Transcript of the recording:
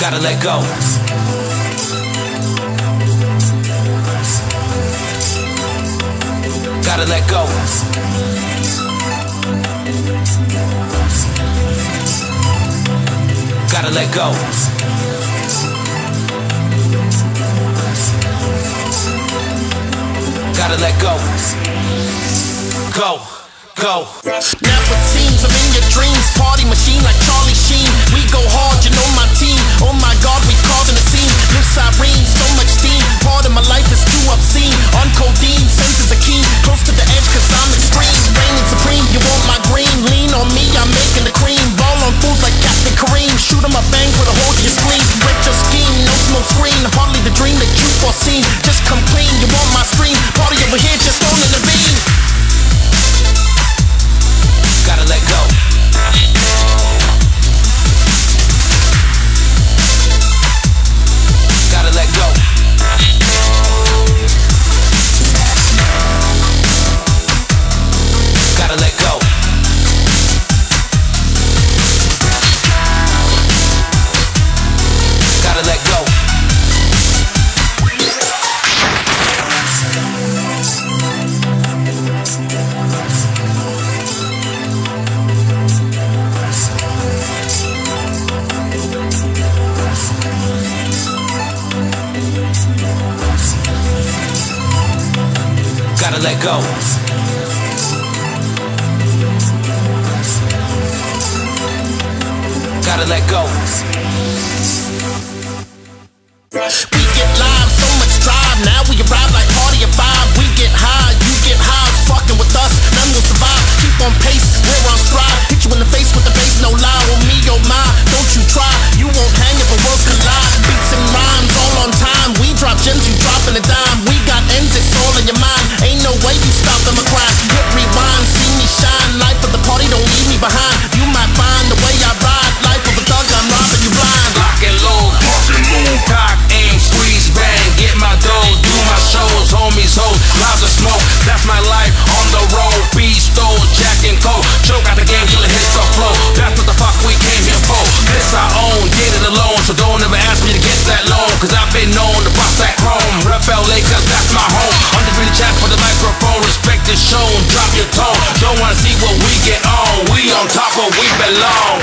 Gotta let go. Gotta let go. Gotta let go. Gotta let go. Go, go. Never foreseen. Just come clean, you want my let go. Gotta let go. alone.